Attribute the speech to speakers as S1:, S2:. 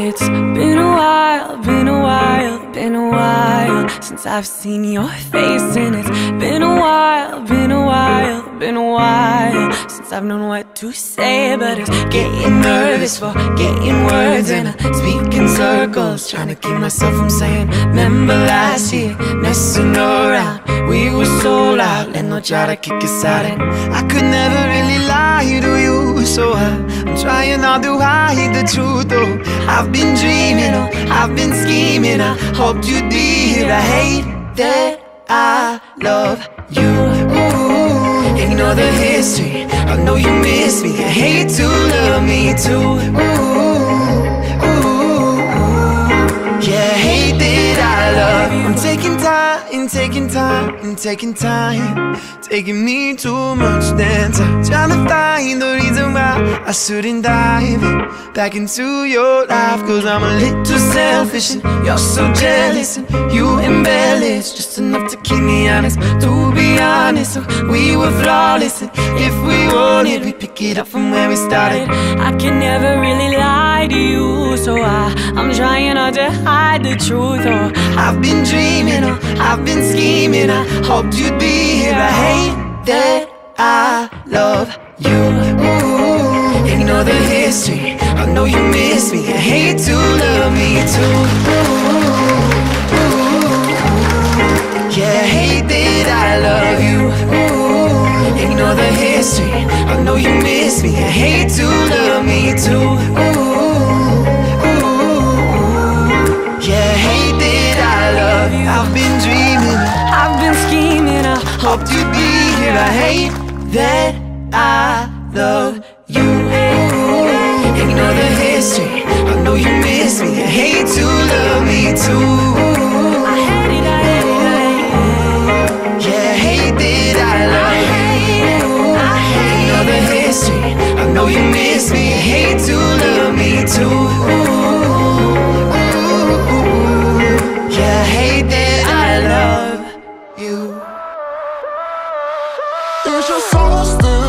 S1: It's been a while, been a while, been a while Since I've seen your face And it's been a while, been a while, been a while Since I've known what to say But it's getting nervous for getting words And I speak in circles Trying to keep myself from saying Remember last year, messing around. We were so loud, and no try to kick us out. And
S2: I could never really lie to you So I'm trying not to hide the truth though I've been dreaming, oh, I've been scheming. I hoped you'd be here I hate that I love you. Ooh, Ignore the history, I know you miss me. I hate to love me too. Ooh, ooh, Yeah, hate that I love I'm taking time, taking time, and taking time. Taking me too much time Trying to I shouldn't dive back into your life Cause I'm a little selfish and you're so jealous And you embellish just enough to keep me honest. To be honest, we were flawless And if we wanted, we'd pick it up from where we started.
S1: I can never really lie to you So I, I'm trying not to hide the truth Oh,
S2: I've been dreaming, oh, I've been scheming I hoped you'd be here, miss me. I hate to love me too Yeah, I hate that I love you. Ooh, Ignore the history, I know you miss me. I hate to love me too Yeah, I hate that I love you. I've been dreaming,
S1: I've been scheming. I
S2: hoped you'd be here. I hate that I love you. Ignore the history I know you miss me. I hate to love me too.
S1: I hate it, I hate it, I hate it.
S2: Yeah, hate that I love you. Ignore the history. I know you miss me. I hate to love me too. Yeah, I hate that I love you.
S3: It's just so still